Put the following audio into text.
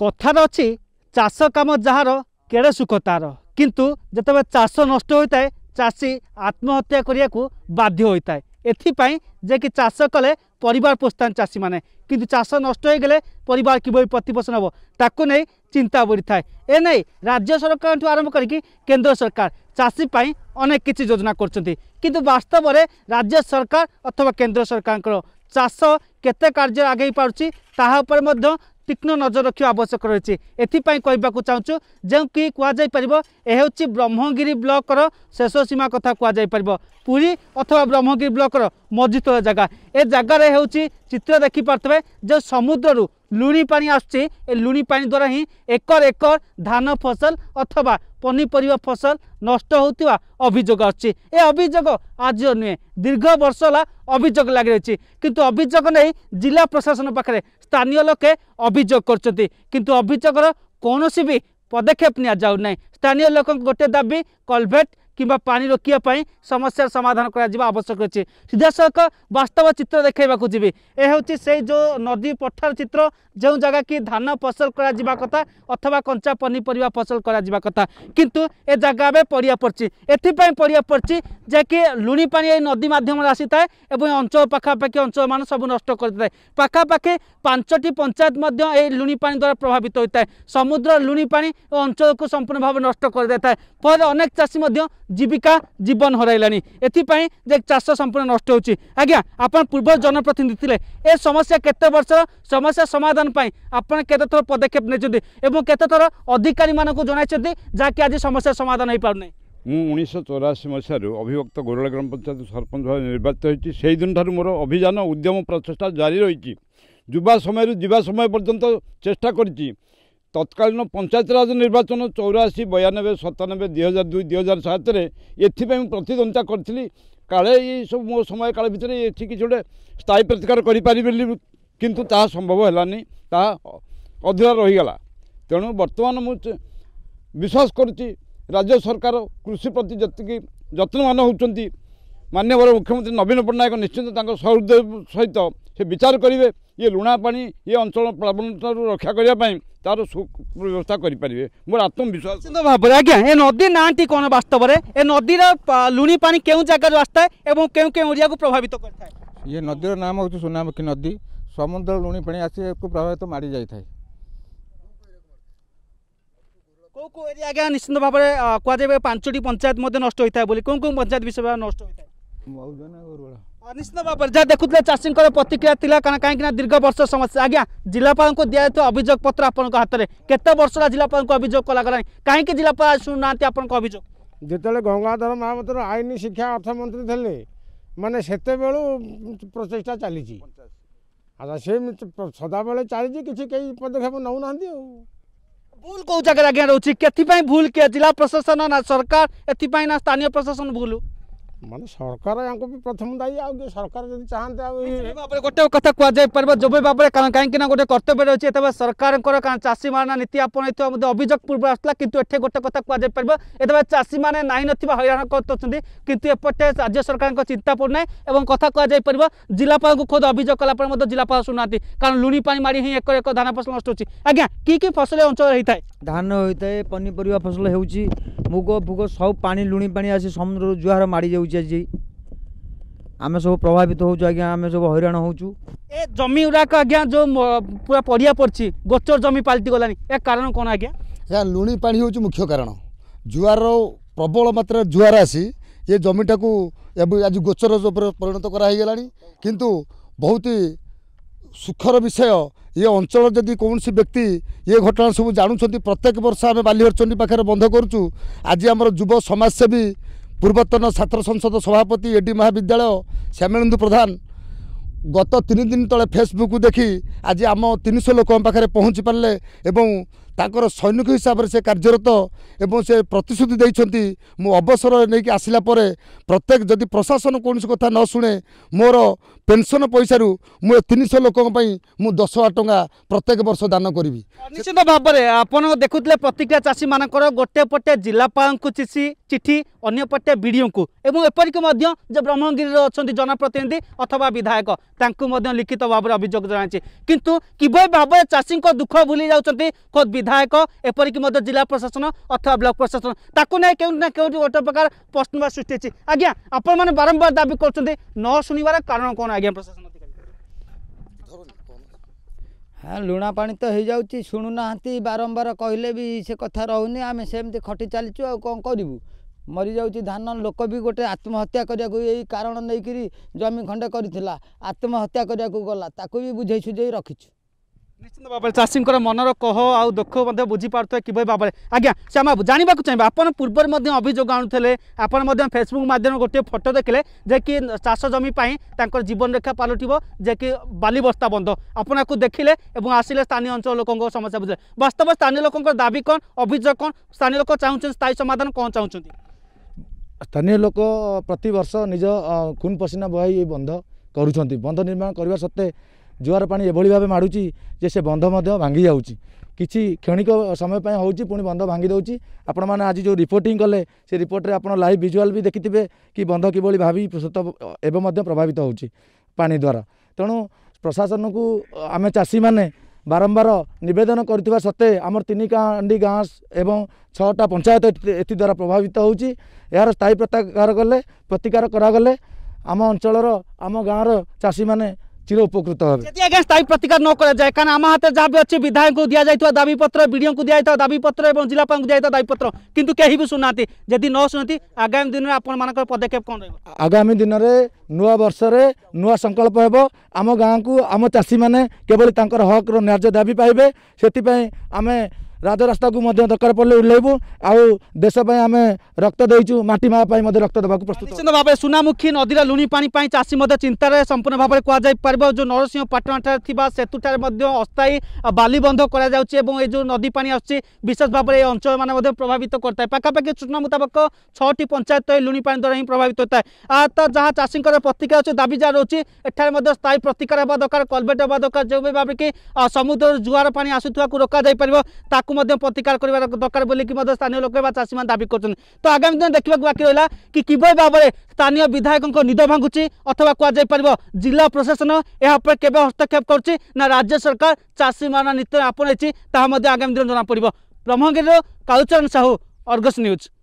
କଥାରେ ଅଛି ଚାଷ କାମ ଯାହାର କେଡ଼େ ସୁଖ ତା'ର କିନ୍ତୁ ଯେତେବେଳେ ଚାଷ ନଷ୍ଟ ହୋଇଥାଏ ଚାଷୀ ଆତ୍ମହତ୍ୟା କରିବାକୁ ବାଧ୍ୟ ହୋଇଥାଏ ଏଥିପାଇଁ ଯେ କି ଚାଷ କଲେ ପରିବାର ପୋଷିଥାନ୍ତି ଚାଷୀମାନେ କିନ୍ତୁ ଚାଷ ନଷ୍ଟ ହୋଇଗଲେ ପରିବାର କିଭଳି ପ୍ରତିପୋଷଣ ହେବ ତାକୁ ନେଇ ଚିନ୍ତା ବଢ଼ିଥାଏ ଏ ନେଇ ରାଜ୍ୟ ସରକାରଙ୍କଠୁ ଆରମ୍ଭ କରିକି କେନ୍ଦ୍ର ସରକାର ଚାଷୀ ପାଇଁ ଅନେକ କିଛି ଯୋଜନା କରୁଛନ୍ତି କିନ୍ତୁ ବାସ୍ତବରେ ରାଜ୍ୟ ସରକାର ଅଥବା କେନ୍ଦ୍ର ସରକାରଙ୍କର ଚାଷ କେତେ କାର୍ଯ୍ୟରେ ଆଗେଇ ପାରୁଛି ତାହା ଉପରେ ମଧ୍ୟ ତୀକ୍ଷ୍ଣ ନଜର ରଖିବା ଆବଶ୍ୟକ ରହିଛି ଏଥିପାଇଁ କହିବାକୁ ଚାହୁଁଛୁ ଯେଉଁକି କୁହାଯାଇପାରିବ ଏହା ହେଉଛି ବ୍ରହ୍ମଗିରି ବ୍ଲକର ଶେଷ ସୀମା କଥା କୁହାଯାଇପାରିବ ପୁରୀ ଅଥବା ବ୍ରହ୍ମଗିରି ବ୍ଲକର ମଜୁତ ଜାଗା ଏ ଜାଗାରେ ହେଉଛି ଚିତ୍ର ଦେଖିପାରୁଥିବେ ଯେଉଁ ସମୁଦ୍ରରୁ ଲୁଣି ପାଣି ଆସୁଛି ଏ ଲୁଣି ପାଣି ଦ୍ୱାରା ହିଁ ଏକର ଏକର ଧାନ ଫସଲ ଅଥବା ପନିପରିବା ଫସଲ ନଷ୍ଟ ହେଉଥିବା ଅଭିଯୋଗ ଆସୁଛି ଏ ଅଭିଯୋଗ ଆଜିର ନୁହେଁ ଦୀର୍ଘ ବର୍ଷ ହେଲା ଅଭିଯୋଗ ଲାଗିରହିଛି କିନ୍ତୁ ଅଭିଯୋଗ ନେଇ ଜିଲ୍ଲା ପ୍ରଶାସନ ପାଖରେ ସ୍ଥାନୀୟ ଲୋକେ ଅଭିଯୋଗ କରୁଛନ୍ତି କିନ୍ତୁ ଅଭିଯୋଗର କୌଣସି ବି ପଦକ୍ଷେପ ନିଆଯାଉନାହିଁ ସ୍ଥାନୀୟ ଲୋକଙ୍କ ଗୋଟିଏ ଦାବି କଲଭେଟ୍ কিংবা পানি রোকিয়া সমস্যার সমাধান করা আবশ্যক অছে সিধাসলখ বাস্তব চিত্র দেখাইবা যাবে এ হচ্ছে সেই যে নদী পঠার চিত্র যে জায়গা কি ধান ফসল করা কথা অথবা কঞ্চা পনিপরিবা ফসল করা কথা কিন্তু এ জায়গা এবার পরিয়া পড়ছে এথিপাই পরিয়া পড়ছে যে কি লুণি পানি এই নদী মাধ্যমে আসি থাকে এবং অঞ্চল পাখাপাখি অঞ্চল মান সব নষ্ট করে থাকে পাখাপাখি পাঁচটি পঞ্চায়েত মধ্যে এই লুণি পানি দ্বারা প্রভাবিত হয়ে থাকে সমুদ্র লুণি পানি অঞ্চলকে সম্পূর্ণ ভাবে নষ্ট করে দিয়ে থাকে ফলে অনেক চাষী মধ্যে জীবিকা জীবন হরাইলানি এপাই যে চাষ সম্পূর্ণ নষ্ট হচ্ছে আজ্ঞা আপনার পূর্ব জনপ্রতিনিধি লে এ সমস্যা কেতে বর্ষ সমস্যা সমাধান পাই আপনার থর পদক্ষেপ নিয়েছেন এবং থর অধিকারী মানুষ জনাইছেন যা কি আজ সমস্যা সমাধান হয়ে পারে মু উনিশশো চৌরাশি মশার অভিভক্ত গোরলা গ্রাম পঞ্চায়েত সরপঞ্চ ভাবে নির্বাচিত হয়েছি সেই দিন ঠার মোর অভিযান উদ্যম প্রচেষ্টা জারি রয়েছে যুবা সময় যা সময় পর্যন্ত চেষ্টা করছি তৎকালীন পঞ্চায়েতরাজ নির্বাচন চৌরাশি বয়ানবে সতানবে দুই হাজার দুই দুই হাজার সাতরে এথিপাই প্রতিদ্বন্দ্বিতা করি কালে এইসব মো সময়কাল ভিতরে এটি কিছু গোটে স্থায়ী প্রতিকার করে কিন্তু তাহা সম্ভব হলানি তাহা অধীর রহিগলা তেণু বর্তমান মু বিশ্বাস করছি রাজ্য সরকার কৃষি প্রতি যেতকি যত্নবান হচ্ছেন মাননীয় মুখ্যমন্ত্রী নবীন পট্টনাক নিশ্চিন্ত তাঁর সহৃদয় সহিত ସେ ବିଚାର କରିବେ ଇଏ ଲୁଣା ପାଣି ଇଏ ଅଞ୍ଚଳ ପ୍ଲାବନତାରୁ ରକ୍ଷା କରିବା ପାଇଁ ତାର ସୁବ୍ୟବସ୍ଥା କରିପାରିବେ ମୋର ଆତ୍ମବିଶ୍ୱାସ ନିଶ୍ଚିତ ଭାବରେ ଆଜ୍ଞା ଏ ନଦୀ ନାଁଟି କ'ଣ ବାସ୍ତବରେ ଏ ନଦୀର ଲୁଣି ପାଣି କେଉଁ ଜାଗାରୁ ଆସିଥାଏ ଏବଂ କେଉଁ କେଉଁ ଏରିଆକୁ ପ୍ରଭାବିତ କରିଥାଏ ଇଏ ନଦୀର ନାମ ହେଉଛି ସୁନାମୁଖୀ ନଦୀ ସମୁଦ୍ର ଲୁଣି ପାଣି ଆସି ଏକୁ ପ୍ରଭାବିତ ମାଡ଼ି ଯାଇଥାଏ କେଉଁ କେଉଁ ଏରିଆ ଆଜ୍ଞା ନିଶ୍ଚିତ ଭାବରେ କୁହାଯାଏ ପାଞ୍ଚଟି ପଞ୍ଚାୟତ ମଧ୍ୟ ନଷ୍ଟ ହୋଇଥାଏ ବୋଲି କେଉଁ କେଉଁ ପଞ୍ଚାୟତ ବିଷୟ ନଷ୍ଟ ହୋଇଥାଏ ମଉଜନା ଗରୁଡ଼ निश्चित भाव जहाँ देखुले चाषी प्रतिक्रिया कारण कहीं दीर्घ वर्ष समस्या आज्ञा जिलापा दिया अभोग पत्र आप हाथ में कते वर्ष जिलापा अभियोग कलगला कहीं जिलापा आज शुणुना आप अभोग जिते गंगाधर महामतर आईन शिक्षा अर्थमंत्री थे मैंने से प्रचेषा चली सदा बेले चली पदकेप नौना भूल कौ जगह आज्ञा रोचे के भूल किए जिला प्रशासन ना सरकार ए स्थानीय प्रशासन भूल ମାନେ ସରକାର ୟାଙ୍କୁ ବି ପ୍ରଥମ ଦାୟୀ ଆଉ ସରକାର ଯଦି ଚାହାନ୍ତେ ଆଉ ଭାବରେ ଗୋଟେ କଥା କୁହାଯାଇପାରିବ ଜମି ଭାବରେ କାହିଁକି ନା ଗୋଟେ କର୍ତ୍ତବ୍ୟ ରହିଛି ଏତେବେଳେ ସରକାରଙ୍କର ଚାଷୀମାନେ ନୀତି ଆପଣେଇଥିବା ମଧ୍ୟ ଅଭିଯୋଗ ପୂର୍ବରୁ ଆସିଥିଲା କିନ୍ତୁ ଏଠି ଗୋଟେ କଥା କୁହାଯାଇପାରିବ ଏତେବେଳେ ଚାଷୀମାନେ ନାହିଁ ନଥିବା ହଇରାଣ କରୁଛନ୍ତି କିନ୍ତୁ ଏପଟେ ରାଜ୍ୟ ସରକାରଙ୍କ ଚିନ୍ତା ପଡ଼ୁନାହିଁ ଏବଂ କଥା କୁହାଯାଇପାରିବ ଜିଲ୍ଲାପାଳଙ୍କୁ ଖୋଦ ଅଭିଯୋଗ କଲା ପରେ ମଧ୍ୟ ଜିଲ୍ଲାପାଳ ଶୁଣୁନାହାନ୍ତି କାରଣ ଲୁଣି ପାଣି ମାଡ଼ି ହିଁ ଏକର ଏକ ଧାନ ଫସଲ ନଷ୍ଟ ହେଉଛି ଆଜ୍ଞା କି କି ଫସଲ ଅଞ୍ଚଳ ହେଇଥାଏ ଧାନ ହୋଇଥାଏ ପନିପରିବା ଫସଲ ହେଉଛି ମୁଗ ଫୁଗ ସବୁ ପାଣି ଲୁଣି ପାଣି ଆସି ସମୁଦ୍ରରୁ ଜୁହାର ମାଡ଼ି ଯାଉଛି ଆଜି ଆମେ ସବୁ ପ୍ରଭାବିତ ହେଉଛୁ ଆଜ୍ଞା ଆମେ ସବୁ ହଇରାଣ ହେଉଛୁ ଏ ଜମି ଗୁଡ଼ାକ ଆଜ୍ଞା ଯେଉଁ ପୁରା ପଡ଼ିଆ ପଡ଼ିଛି ଗୋଚର ଜମି ପାଲଟି ଗଲାଣି ଏ କାରଣ କ'ଣ ଆଜ୍ଞା ଏହା ଲୁଣି ପାଣି ହେଉଛି ମୁଖ୍ୟ କାରଣ ଜୁଆର ପ୍ରବଳ ମାତ୍ରାରେ ଜୁଆର ଆସି ଏ ଜମିଟାକୁ ଏବେ ଆଜି ଗୋଚର ଉପରେ ପରିଣତ କରାହେଇଗଲାଣି କିନ୍ତୁ ବହୁତ ସୁଖର ବିଷୟ ଏ ଅଞ୍ଚଳ ଯଦି କୌଣସି ବ୍ୟକ୍ତି ଏ ଘଟଣା ସବୁ ଜାଣୁଛନ୍ତି ପ୍ରତ୍ୟେକ ବର୍ଷ ଆମେ ବାଲିହରଚଣ୍ଡୀ ପାଖରେ ବନ୍ଧ କରୁଛୁ ଆଜି ଆମର ଯୁବ ସମାଜସେବୀ ପୂର୍ବତନ ଛାତ୍ର ସଂସଦ ସଭାପତି ଏଡି ମହାବିଦ୍ୟାଳୟ ଶ୍ୟାମେନ୍ଦୁ ପ୍ରଧାନ ଗତ ତିନି ଦିନ ତଳେ ଫେସବୁକ୍ ଦେଖି ଆଜି ଆମ ତିନିଶହ ଲୋକଙ୍କ ପାଖରେ ପହଞ୍ଚି ପାରିଲେ ଏବଂ ତାଙ୍କର ସୈନିକ ହିସାବରେ ସେ କାର୍ଯ୍ୟରତ ଏବଂ ସେ ପ୍ରତିଶ୍ରୁତି ଦେଇଛନ୍ତି ମୁଁ ଅବସର ନେଇକି ଆସିଲା ପରେ ପ୍ରତ୍ୟେକ ଯଦି ପ୍ରଶାସନ କୌଣସି କଥା ନ ଶୁଣେ ମୋର ପେନ୍ସନ୍ ପଇସାରୁ ମୁଁ ଏ ତିନିଶହ ଲୋକଙ୍କ ପାଇଁ ମୁଁ ଦଶ ହଜାର ଟଙ୍କା ପ୍ରତ୍ୟେକ ବର୍ଷ ଦାନ କରିବି ନିଶ୍ଚିତ ଭାବରେ ଆପଣ ଦେଖୁଥିଲେ ପ୍ରତିକ୍ରିୟା ଚାଷୀମାନଙ୍କର ଗୋଟେ ପଟେ ଜିଲ୍ଲାପାଳଙ୍କୁ ଚିଠି ଚିଠି ଅନ୍ୟପଟେ ବିଡ଼ିଓଙ୍କୁ ଏବଂ ଏପରିକି ମଧ୍ୟ ଯେ ବ୍ରହ୍ମଗିରିରେ ଅଛନ୍ତି ଜନପ୍ରତିନିଧି ଅଥବା ବିଧାୟକ ତାଙ୍କୁ ମଧ୍ୟ ଲିଖିତ ଭାବରେ ଅଭିଯୋଗ ଜଣାଇଛି କିନ୍ତୁ କିଭଳି ଭାବରେ ଚାଷୀଙ୍କ ଦୁଃଖ ଭୁଲି ଯାଉଛନ୍ତି ଖୋଦ୍ ବିଧାୟକ ବିଧାୟକ ଏପରିକି ମଧ୍ୟ ଜିଲ୍ଲା ପ୍ରଶାସନ ଅଥବା ବ୍ଲକ ପ୍ରଶାସନ ତାକୁ ନେଇ କେଉଁଠି ନା କେଉଁଠି ଗୋଟେ ପ୍ରକାର ପ୍ରଶ୍ନବାଚ ସୃଷ୍ଟି ହେଇଛି ଆଜ୍ଞା ଆପଣମାନେ ବାରମ୍ବାର ଦାବି କରୁଛନ୍ତି ନ ଶୁଣିବାର କାରଣ କ'ଣ ଆଜ୍ଞା ପ୍ରଶାସନ ହଁ ଲୁଣା ପାଣି ତ ହେଇଯାଉଛି ଶୁଣୁନାହାନ୍ତି ବାରମ୍ବାର କହିଲେ ବି ସେ କଥା ରହୁନି ଆମେ ସେମିତି ଖଟି ଚାଲିଛୁ ଆଉ କ'ଣ କରିବୁ ମରିଯାଉଛି ଧାନ ଲୋକ ବି ଗୋଟେ ଆତ୍ମହତ୍ୟା କରିବାକୁ ଏଇ କାରଣ ନେଇକିରି ଜମି ଖଣ୍ଡେ କରିଥିଲା ଆତ୍ମହତ୍ୟା କରିବାକୁ ଗଲା ତାକୁ ବି ବୁଝେଇ ସୁଝେଇ ରଖିଛୁ ନିଶ୍ଚିତ ଭାବରେ ଚାଷୀଙ୍କର ମନର କହ ଆଉ ଦୁଃଖ ମଧ୍ୟ ବୁଝିପାରୁଥିବେ କିଭଳି ଭାବରେ ଆଜ୍ଞା ଶ୍ୟାମା ଜାଣିବାକୁ ଚାହିଁବେ ଆପଣ ପୂର୍ବରୁ ମଧ୍ୟ ଅଭିଯୋଗ ଆଣୁଥିଲେ ଆପଣ ମଧ୍ୟ ଫେସବୁକ୍ ମାଧ୍ୟମରେ ଗୋଟିଏ ଫଟୋ ଦେଖିଲେ ଯେ କି ଚାଷ ଜମି ପାଇଁ ତାଙ୍କର ଜୀବନରେଖା ପାଲଟିବ ଯେ କି ବାଲିବସ୍ତା ବନ୍ଧ ଆପଣ ଆକୁ ଦେଖିଲେ ଏବଂ ଆସିଲେ ସ୍ଥାନୀୟ ଅଞ୍ଚଳ ଲୋକଙ୍କ ସମସ୍ୟା ବୁଝିଲେ ବାସ୍ତବ ସ୍ଥାନୀୟ ଲୋକଙ୍କ ଦାବି କ'ଣ ଅଭିଯୋଗ କ'ଣ ସ୍ଥାନୀୟ ଲୋକ ଚାହୁଁଛନ୍ତି ସ୍ଥାୟୀ ସମାଧାନ କ'ଣ ଚାହୁଁଛନ୍ତି ସ୍ଥାନୀୟ ଲୋକ ପ୍ରତିବର୍ଷ ନିଜ ଖୁନ୍ ପସିନା ବହାଇ ଏହି ବନ୍ଧ କରୁଛନ୍ତି ବନ୍ଧ ନିର୍ମାଣ କରିବା ସତ୍ତ୍ୱେ जुवा पाँडि एभली भावे माडुजी भांगी भाङ्छ कि क्षणिक समयप हुन्छ पि बन्ध भागिदेछ आपि रिपोर्ट कले सि रिपोर्टले लाइव लभ भी देखिथि कि बन्ध किभरि भाषित एभावित हुन्छ पार्शासनको आमे चासी बारम्बार नेदन गर्म तिन गाँस एवं छटा पञ्चायत यतिद्वारा प्रभावित हुन्छ यहाँ स्थायी प्रत्या कले प्रतिकार गरागले आम आम गाँ र चासी চির উপকৃত হবে যদি আজ্ঞা স্থায়ী প্রতিকার ন করা যায় কারণ আমার হাতে যা অছে বিধায়ক দিয়া যাই দাবিপত্র বিডিও দিয়া দাবিপত্র এবং জেলাপাল দিয়া দাবিপত্র কিন্তু কেহি বি শুনাতে যদি ন শুনতি আগামী দিনে আপনার পদক্ষেপ কম রহব আগামী দিনরে নূয়া বর্ষরে নূয়া সংকল্প হব আম গাঁকু আম চাষী মানে কেবল তাঁর হকর ন্যায্য দাবি পাইবে সেপাই আমি ରାଜରାସ୍ତାକୁ ମଧ୍ୟ ଦରକାର ପଡ଼ିଲେ ଓହ୍ଲାଇବୁ ଆଉ ଦେଶ ପାଇଁ ଆମେ ରକ୍ତ ଦେଇଛୁ ମାଟି ମା ପାଇଁ ମଧ୍ୟ ରକ୍ତ ଦେବାକୁ ପ୍ରସ୍ତୁତ ନିଶ୍ଚିତ ଭାବେ ସୁନାମୁଖୀ ନଦୀର ଲୁଣି ପାଣି ପାଇଁ ଚାଷୀ ମଧ୍ୟ ଚିନ୍ତାରେ ସମ୍ପୂର୍ଣ୍ଣ ଭାବରେ କୁହାଯାଇପାରିବ ଯେଉଁ ନରସିଂହ ପାଟଣାଠାରେ ଥିବା ସେତୁଠାରେ ମଧ୍ୟ ଅସ୍ଥାୟୀ ବାଲିବନ୍ଧ କରାଯାଉଛି ଏବଂ ଏ ଯେଉଁ ନଦୀ ପାଣି ଆସୁଛି ବିଶେଷ ଭାବରେ ଏ ଅଞ୍ଚଳମାନେ ମଧ୍ୟ ପ୍ରଭାବିତ କରିଥାଏ ପାଖାପାଖି ସୂଚନା ମୁତାବକ ଛଅଟି ପଞ୍ଚାୟତ ଏହି ଲୁଣି ପାଣି ଦ୍ୱାରା ହିଁ ପ୍ରଭାବିତ ହୋଇଥାଏ ତ ଯାହା ଚାଷୀଙ୍କର ପ୍ରତିକ୍ରିୟା ଅଛି ଦାବି ଯାହା ରହୁଛି ଏଠାରେ ମଧ୍ୟ ସ୍ଥାୟୀ ପ୍ରତିକାର ହେବା ଦରକାର କଲବେଟ ହେବା ଦରକାର ଯେଉଁ ଭାବେ କି ସମୁଦ୍ରରୁ ଜୁଆର ପାଣି ଆସୁଥିବାକୁ ରୋକାଯାଇପାରିବ ତାକୁ ମଧ୍ୟ ପ୍ରତିକାର କରିବା ଦରକାର ବୋଲିକି ମଧ୍ୟ ସ୍ଥାନୀୟ ଲୋକ ବା ଚାଷୀମାନେ ଦାବି କରୁଛନ୍ତି ତ ଆଗାମୀ ଦିନ ଦେଖିବାକୁ ବାକି ରହିଲା କି କିଭଳି ଭାବରେ ସ୍ଥାନୀୟ ବିଧାୟକଙ୍କ ନିଦ ଭାଙ୍ଗୁଛି ଅଥବା କୁହାଯାଇପାରିବ ଜିଲ୍ଲା ପ୍ରଶାସନ ଏହା ଉପରେ କେବେ ହସ୍ତକ୍ଷେପ କରୁଛି ନା ରାଜ୍ୟ ସରକାର ଚାଷୀମାନଙ୍କ ନୀତି ଆପଣାଇଛି ତାହା ମଧ୍ୟ ଆଗାମୀ ଦିନ ଜଣାପଡ଼ିବ ବ୍ରହ୍ମଗିରିରୁ କାଳୁଚରଣ ସାହୁ ଅର୍ଗସ ନ୍ୟୁଜ୍